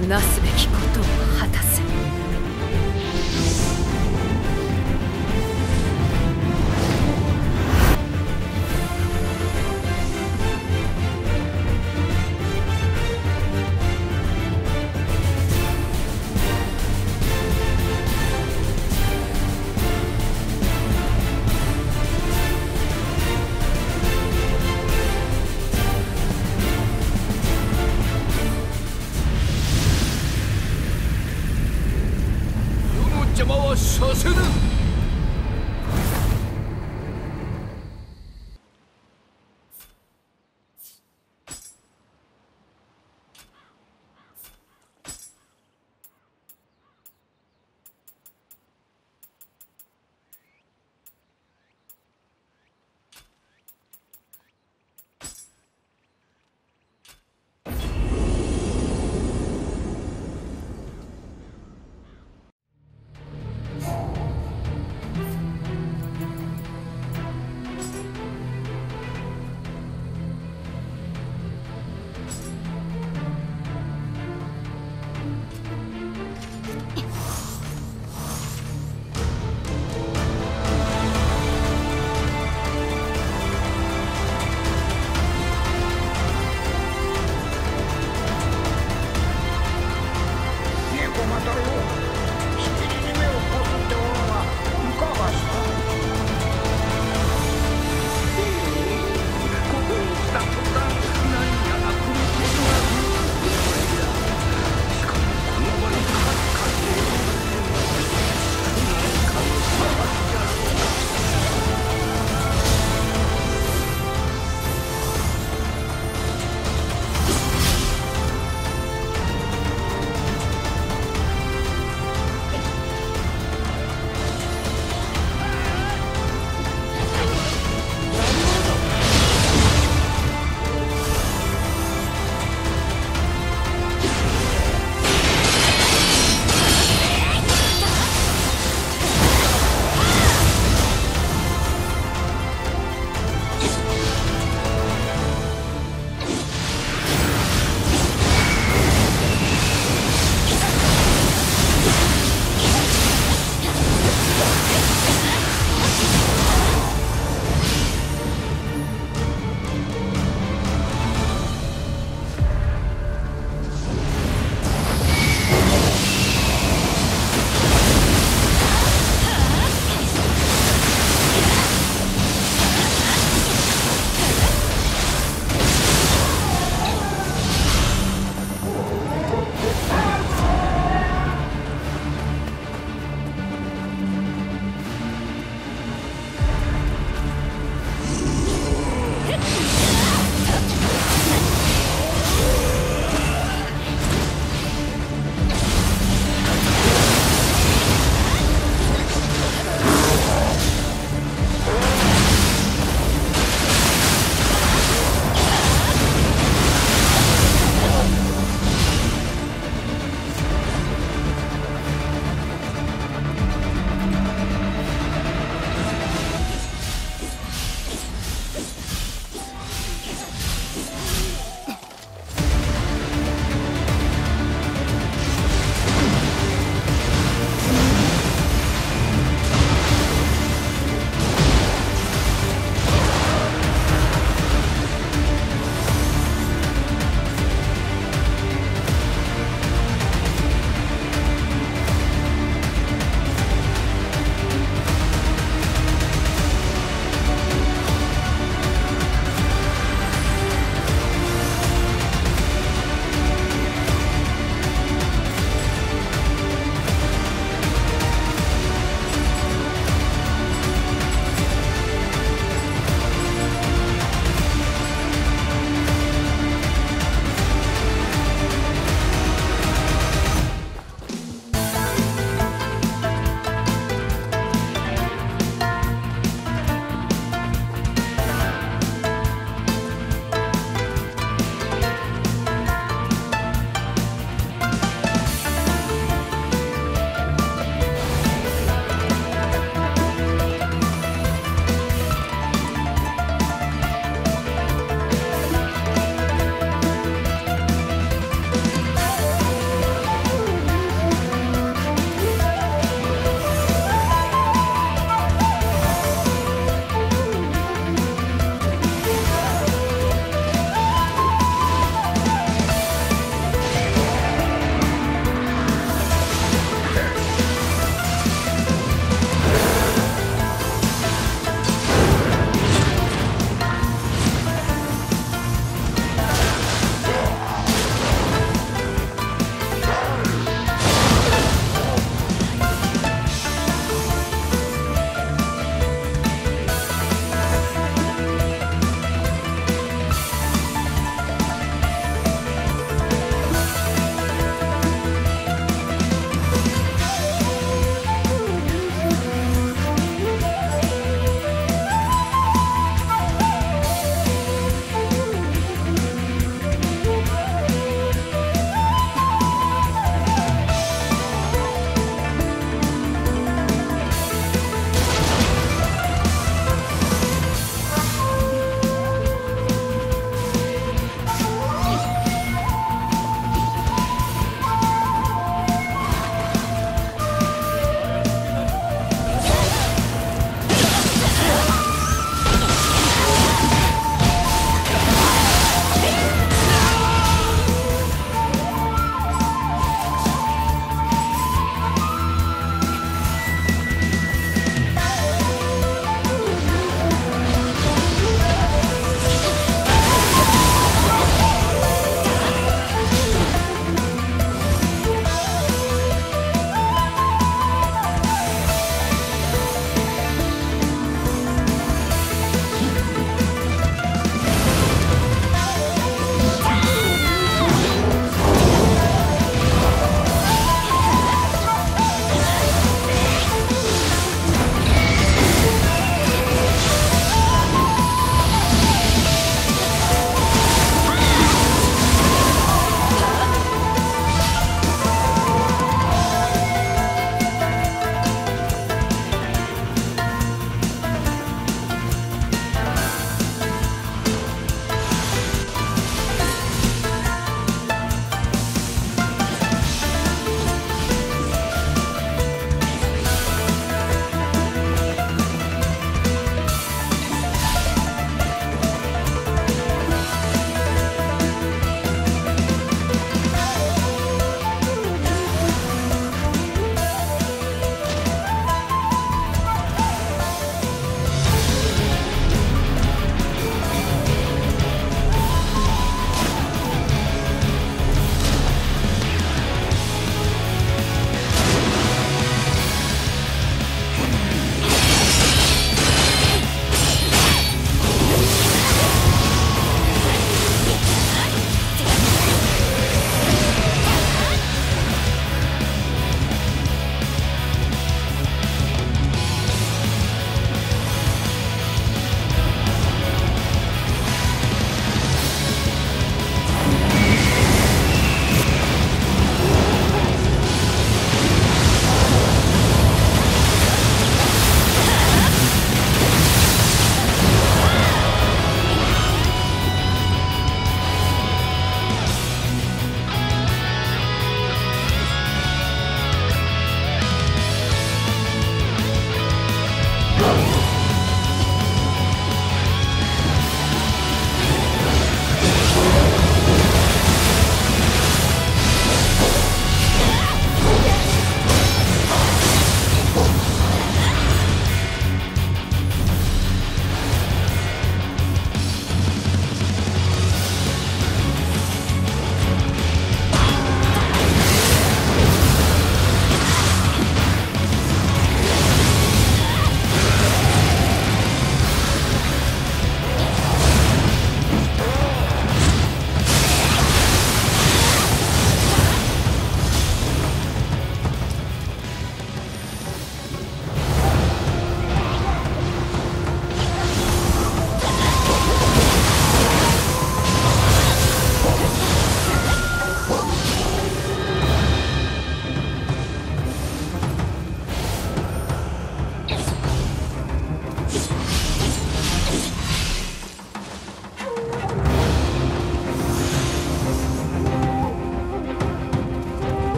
nossa.